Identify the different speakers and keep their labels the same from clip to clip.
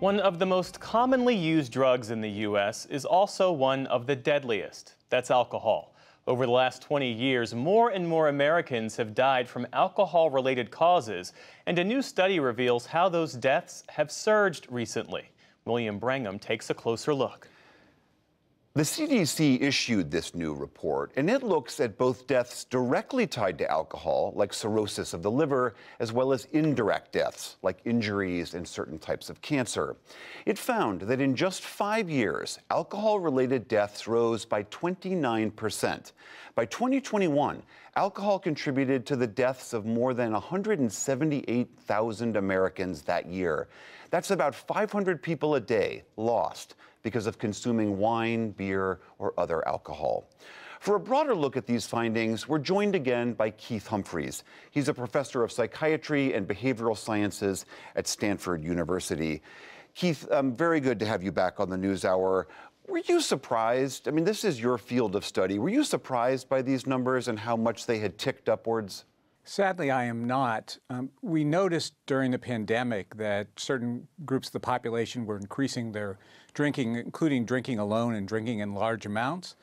Speaker 1: One of the most commonly used drugs in the U.S. is also one of the deadliest. That's alcohol. Over the last 20 years, more and more Americans have died from alcohol related causes, and a new study reveals how those deaths have surged recently. William Brangham takes a closer look.
Speaker 2: The CDC issued this new report, and it looks at both deaths directly tied to alcohol, like cirrhosis of the liver, as well as indirect deaths, like injuries and certain types of cancer. It found that in just five years, alcohol related deaths rose by 29%. By 2021, alcohol contributed to the deaths of more than 178,000 Americans that year. That's about 500 people a day lost because of consuming wine, beer, or other alcohol. For a broader look at these findings, we're joined again by Keith Humphreys. He's a professor of psychiatry and behavioral sciences at Stanford University. Keith, um, very good to have you back on the NewsHour. Were you surprised? I mean, this is your field of study. Were you surprised by these numbers and how much they had ticked upwards?
Speaker 3: Sadly, I am not. Um, we noticed during the pandemic that certain groups of the population were increasing their drinking, including drinking alone and drinking in large amounts.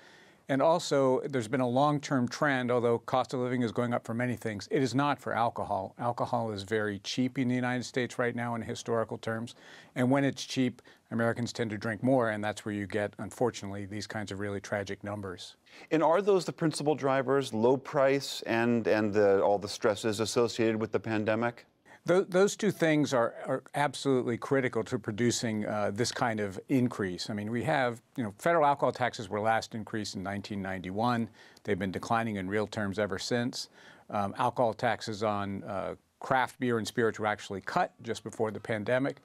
Speaker 3: And also, there's been a long term trend, although cost of living is going up for many things, it is not for alcohol. Alcohol is very cheap in the United States right now in historical terms. And when it's cheap, Americans tend to drink more, and that's where you get, unfortunately, these kinds of really tragic numbers.
Speaker 2: And are those the principal drivers, low price and, and the, all the stresses associated with the pandemic?
Speaker 3: Th those two things are, are, absolutely critical to producing uh, this kind of increase. I mean, we have, you know, federal alcohol taxes were last increased in 1991. They've been declining in real terms ever since. Um, alcohol taxes on uh, craft beer and spirits were actually cut just before the pandemic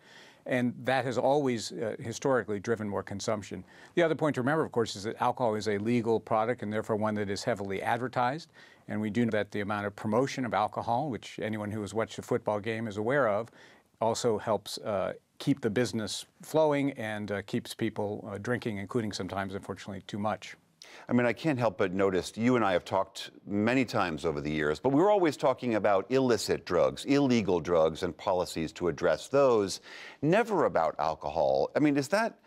Speaker 3: and that has always uh, historically driven more consumption. The other point to remember, of course, is that alcohol is a legal product and therefore one that is heavily advertised. And we do know that the amount of promotion of alcohol, which anyone who has watched a football game is aware of, also helps uh, keep the business flowing and uh, keeps people uh, drinking, including sometimes, unfortunately, too much.
Speaker 2: I mean, I can't help but notice you and I have talked many times over the years, but we're always talking about illicit drugs, illegal drugs, and policies to address those, never about alcohol. I mean, is that.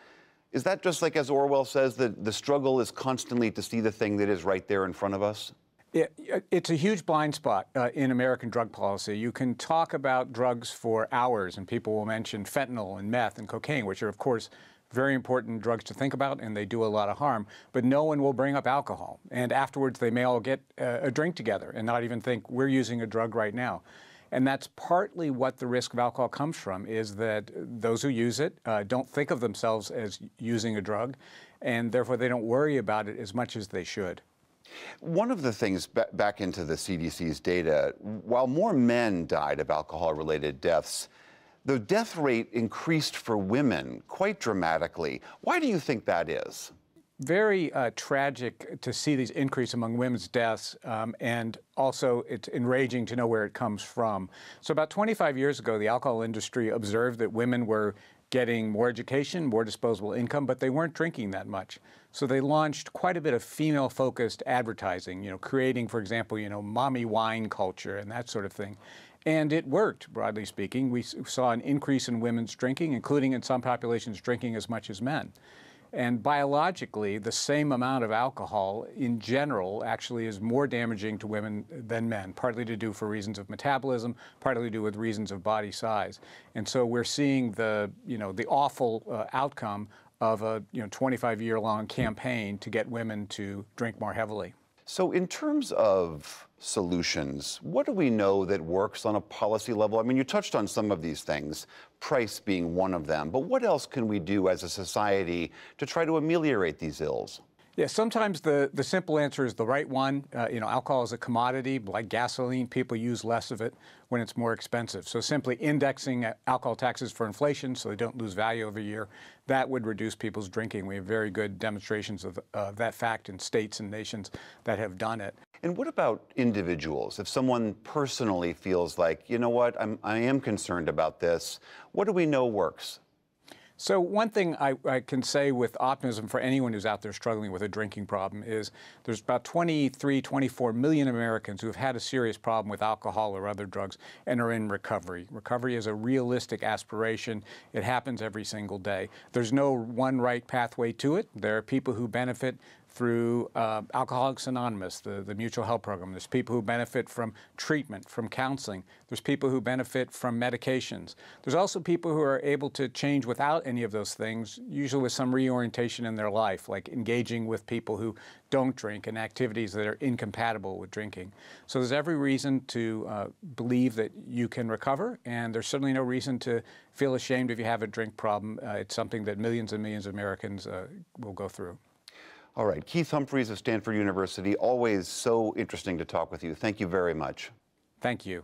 Speaker 2: Is that just like as Orwell says, that the struggle is constantly to see the thing that is right there in front of us?
Speaker 3: It, it's a huge blind spot uh, in American drug policy. You can talk about drugs for hours, and people will mention fentanyl and meth and cocaine, which are, of course, very important drugs to think about, and they do a lot of harm. But no one will bring up alcohol. And afterwards, they may all get uh, a drink together and not even think we're using a drug right now. And that's partly what the risk of alcohol comes from, is that those who use it uh, don't think of themselves as using a drug, and therefore they don't worry about it as much as they should.
Speaker 2: One of the things back into the CDC's data, while more men died of alcohol related deaths, the death rate increased for women quite dramatically. Why do you think that is?
Speaker 3: Very uh, tragic to see these increase among women's deaths, um, and also it's enraging to know where it comes from. So, about 25 years ago, the alcohol industry observed that women were getting more education, more disposable income, but they weren't drinking that much. So they launched quite a bit of female-focused advertising, you know, creating, for example, you know, mommy wine culture and that sort of thing. And it worked, broadly speaking. We saw an increase in women's drinking, including in some populations drinking as much as men. And biologically, the same amount of alcohol in general actually is more damaging to women than men, partly to do for reasons of metabolism, partly to do with reasons of body size. And so we're seeing the, you know, the awful uh, outcome of a you know 25 year long campaign to get women to drink more heavily.
Speaker 2: So, in terms of solutions, what do we know that works on a policy level? I mean, you touched on some of these things, price being one of them, but what else can we do as a society to try to ameliorate these ills?
Speaker 3: Yeah, sometimes the, the simple answer is the right one. Uh, you know, alcohol is a commodity, like gasoline. People use less of it when it's more expensive. So simply indexing alcohol taxes for inflation so they don't lose value every year, that would reduce people's drinking. We have very good demonstrations of uh, that fact in states and nations that have done it.
Speaker 2: And what about individuals? If someone personally feels like, you know what, I'm, I am concerned about this, what do we know works?
Speaker 3: So one thing I, I, can say with optimism for anyone who's out there struggling with a drinking problem is there's about 23, 24 million Americans who have had a serious problem with alcohol or other drugs and are in recovery. Recovery is a realistic aspiration. It happens every single day. There's no one right pathway to it. There are people who benefit through uh, Alcoholics Anonymous, the, the mutual help program. There's people who benefit from treatment, from counseling. There's people who benefit from medications. There's also people who are able to change without any of those things, usually with some reorientation in their life, like engaging with people who don't drink and activities that are incompatible with drinking. So there's every reason to uh, believe that you can recover, and there's certainly no reason to feel ashamed if you have a drink problem. Uh, it's something that millions and millions of Americans uh, will go through.
Speaker 2: All right, Keith Humphreys of Stanford University, always so interesting to talk with you. Thank you very much.
Speaker 3: Thank you.